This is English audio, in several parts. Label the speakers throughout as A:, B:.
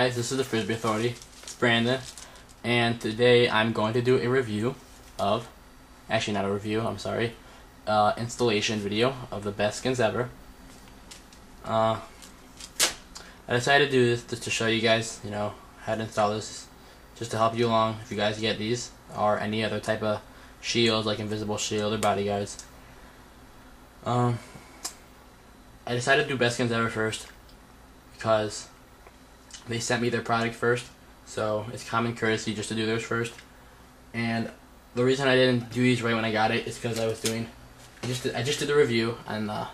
A: Guys, this is the Frisbee Authority. It's Brandon, and today I'm going to do a review of, actually not a review, I'm sorry, uh, installation video of the best skins ever. Uh, I decided to do this just to show you guys, you know, how to install this, just to help you along if you guys get these, or any other type of shields like invisible shield or bodyguards. Um, I decided to do best skins ever first because they sent me their product first, so it's common courtesy just to do theirs first. And the reason I didn't do these right when I got it is because I was doing, I just did, I just did the review on uh,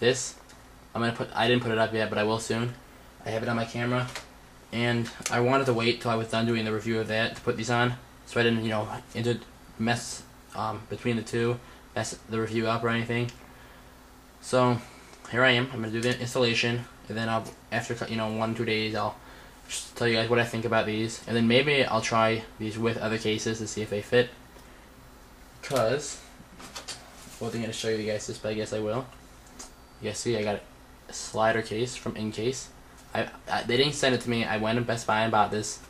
A: this. I'm gonna put I didn't put it up yet, but I will soon. I have it on my camera, and I wanted to wait till I was done doing the review of that to put these on, so I didn't you know into mess um, between the two, mess the review up or anything. So here I am. I'm gonna do the installation, and then I'll after you know one two days I'll just tell you guys what I think about these, and then maybe I'll try these with other cases to see if they fit. Cause, wasn't gonna show you guys this, but I guess I will. You guys see, I got a slider case from Incase. I, I they didn't send it to me. I went to Best Buy and bought this,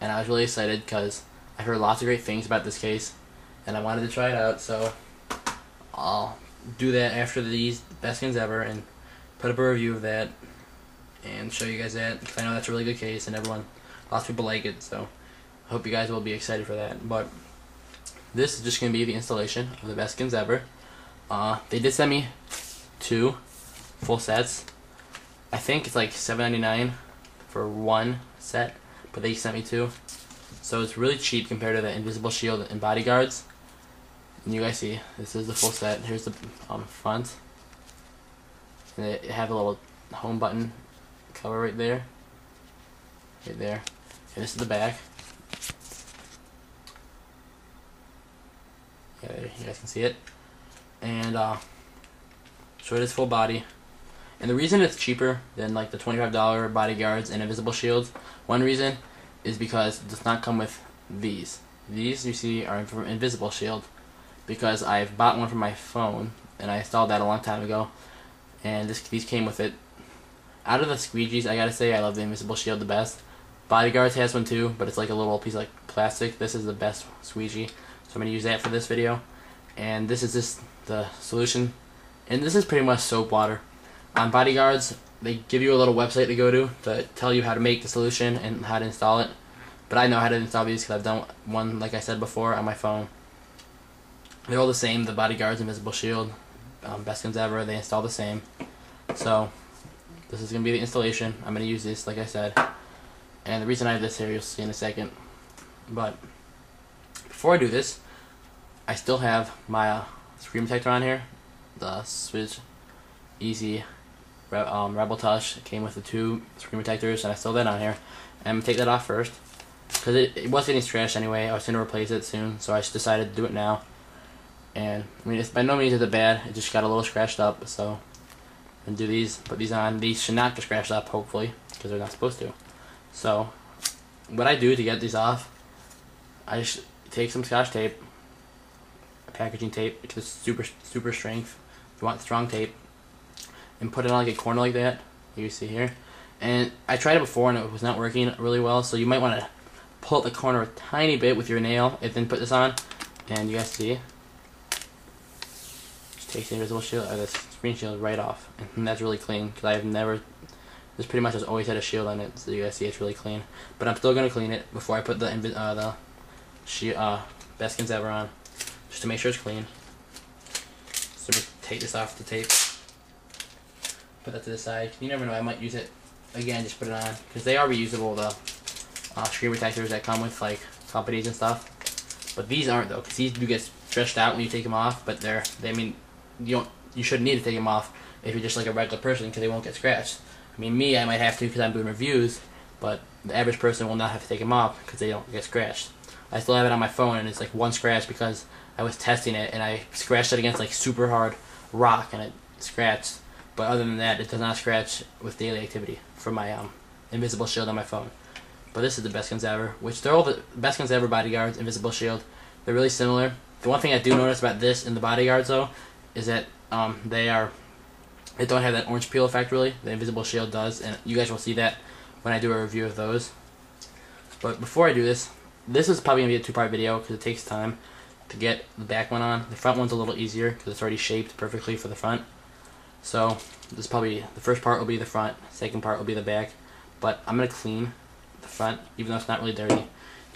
A: and I was really excited because I heard lots of great things about this case, and I wanted to try it out. So I'll do that after these best skins ever and put up a review of that and show you guys that because I know that's a really good case and everyone, lots of people like it. So I hope you guys will be excited for that. But this is just gonna be the installation of the best skins ever. Uh, they did send me two full sets. I think it's like $7.99 for one set, but they sent me two. So it's really cheap compared to the Invisible Shield and Bodyguards. And you guys see, this is the full set. Here's the um, front. And they have a little home button cover right there. Right there. And this is the back. Yeah, there, you guys can see it. And uh, so it is full body. And the reason it's cheaper than like the $25 bodyguards and invisible shields, one reason is because it does not come with these. These you see are from invisible shield because I've bought one for my phone and I installed that a long time ago and this these came with it out of the squeegees, I gotta say I love the Invisible Shield the best. Bodyguards has one too, but it's like a little piece of like plastic. This is the best squeegee, so I'm gonna use that for this video. And this is just the solution, and this is pretty much soap water. On Bodyguards, they give you a little website to go to to tell you how to make the solution and how to install it. But I know how to install these because I've done one, like I said before, on my phone. They're all the same. The Bodyguards, Invisible Shield, um, best skins ever. They install the same. So this is going to be the installation. I'm going to use this, like I said. And the reason I have this here, you'll see in a second. But before I do this, I still have my uh, screen protector on here. The Switch Easy um, Rebel Touch came with the two screen protectors, and I still have that on here. And I'm going to take that off first. Because it, it was getting scratched anyway. I was going to replace it soon, so I just decided to do it now. And, I mean, it's by no means is it bad. It just got a little scratched up, so and do these, put these on. These should not get scratched up, hopefully, because they're not supposed to. So, what I do to get these off, I just take some scotch tape, packaging tape, it's super, super strength. If you want strong tape, and put it on like a corner like that, you see here. And I tried it before and it was not working really well, so you might want to pull out the corner a tiny bit with your nail and then put this on. And you guys see, takes the invisible shield, or the screen shield right off. And that's really clean because I've never, this pretty much has always had a shield on it, so you guys see it's really clean. But I'm still going to clean it before I put the, uh, the she, uh, best skins ever on, just to make sure it's clean. So we take this off the tape, put that to the side. You never know, I might use it again, just put it on, because they are reusable, the uh, screen protectors that come with like companies and stuff. But these aren't though, because these do get stretched out when you take them off. But they're, they I mean, you don't you shouldn't need to take them off if you're just like a regular person because they won't get scratched. I mean, me, I might have to because I'm doing reviews, but the average person will not have to take them off because they don't get scratched. I still have it on my phone and it's like one scratch because I was testing it and I scratched it against like super hard rock and it scratched. But other than that, it does not scratch with daily activity from my um, invisible shield on my phone. But this is the best skins ever, which they're all the best skins ever bodyguards, invisible shield. They're really similar. The one thing I do notice about this and the bodyguards though is that um, they are they don't have that orange peel effect really. The invisible shield does, and you guys will see that when I do a review of those. But before I do this, this is probably to be a two-part video because it takes time to get the back one on. The front one's a little easier because it's already shaped perfectly for the front. So this is probably, the first part will be the front, second part will be the back. But I'm going to clean the front, even though it's not really dirty.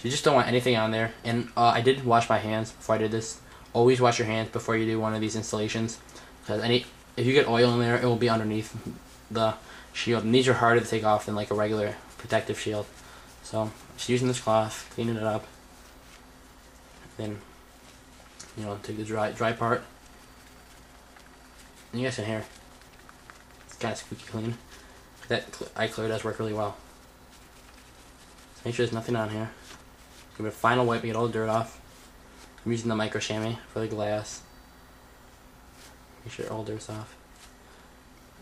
A: You just don't want anything on there. And uh, I did wash my hands before I did this. Always wash your hands before you do one of these installations. Because any, if you get oil in there, it will be underneath the shield. And these are harder to take off than like a regular protective shield. So just using this cloth, cleaning it up. Then, you know, take the dry dry part. And you guys can hear it's kind of squeaky clean. That iKlear does work really well. So make sure there's nothing on here. Give it a final wipe get all the dirt off. I'm using the micro chamois for the glass. Make sure all dirt's off.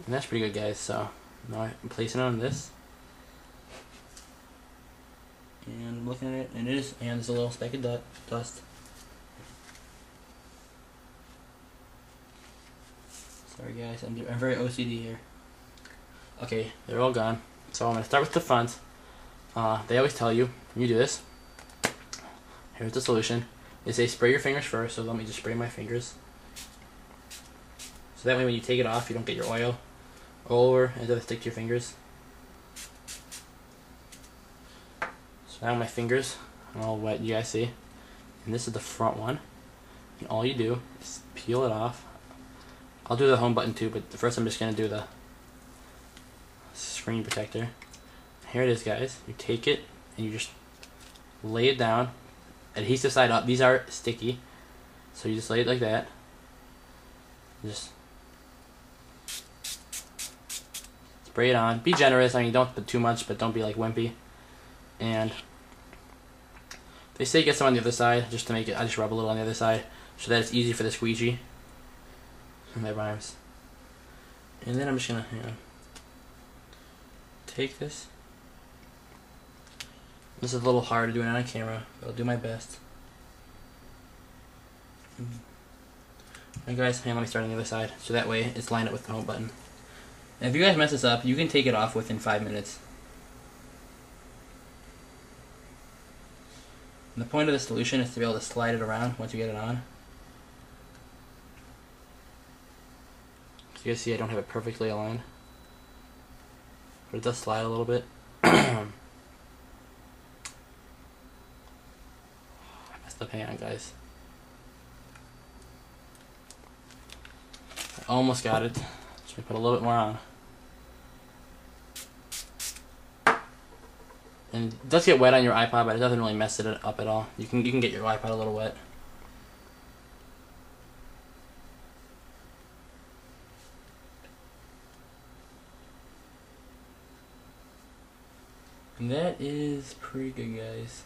A: And that's pretty good guys, so now I'm placing it on this. And I'm looking at it, and it is, and there's a little speck of dust. Sorry guys, I'm, I'm very OCD here. Okay, they're all gone. So I'm going to start with the front. Uh, they always tell you, you do this, here's the solution. They say spray your fingers first, so let me just spray my fingers. So that way when you take it off, you don't get your oil all over and it doesn't stick to your fingers. So now my fingers are all wet, you guys see. And this is the front one. And all you do is peel it off. I'll do the home button too, but first I'm just going to do the screen protector. Here it is guys. You take it and you just lay it down. Adhesive side up. These are sticky. So you just lay it like that. Just spray it on. Be generous. I mean, don't put too much, but don't be like wimpy. And they say get some on the other side, just to make it. I just rub a little on the other side, so that it's easy for the squeegee. And that rhymes. And then I'm just gonna, take this. This is a little hard to do it on camera, but I'll do my best. Hmm. And guys, hey, let me start on the other side, so that way it's lined up with the home button. And if you guys mess this up, you can take it off within five minutes. And the point of the solution is to be able to slide it around once you get it on. So you guys see I don't have it perfectly aligned. But it does slide a little bit. I messed up, hang on guys. I almost got it. Just put a little bit more on. And it does get wet on your iPod, but it doesn't really mess it up at all. You can you can get your iPod a little wet. And that is pretty good, guys.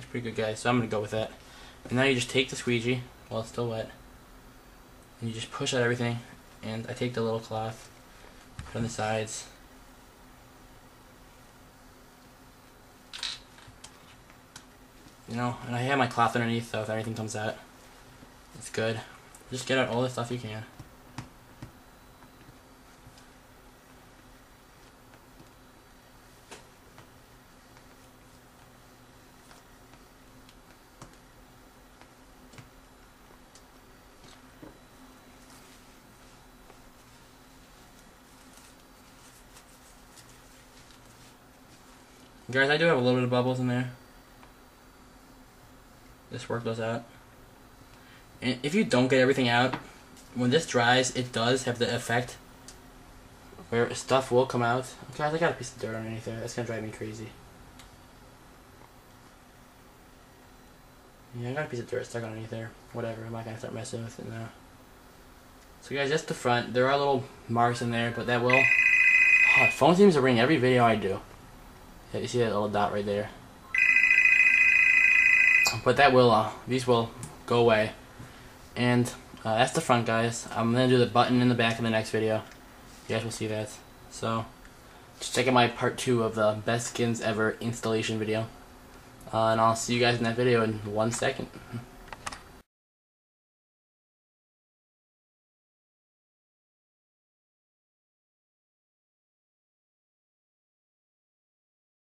A: That's pretty good, guys. So I'm going to go with that. And now you just take the squeegee while it's still wet. And you just push out everything and I take the little cloth on the sides you know and I have my cloth underneath so if anything comes out it's good just get out all the stuff you can Guys, I do have a little bit of bubbles in there. This work goes out. And if you don't get everything out, when this dries, it does have the effect where stuff will come out. Guys, I got a piece of dirt underneath there. That's gonna drive me crazy. Yeah, I got a piece of dirt stuck underneath there. Whatever, I'm not gonna start messing with it now. So guys, that's the front. There are little marks in there, but that will... Oh, phone seems to ring every video I do. You see that little dot right there. But that will, uh, these will go away. And uh, that's the front, guys. I'm going to do the button in the back in the next video. You guys will see that. So, just check out my part 2 of the best skins ever installation video. Uh, and I'll see you guys in that video in one second.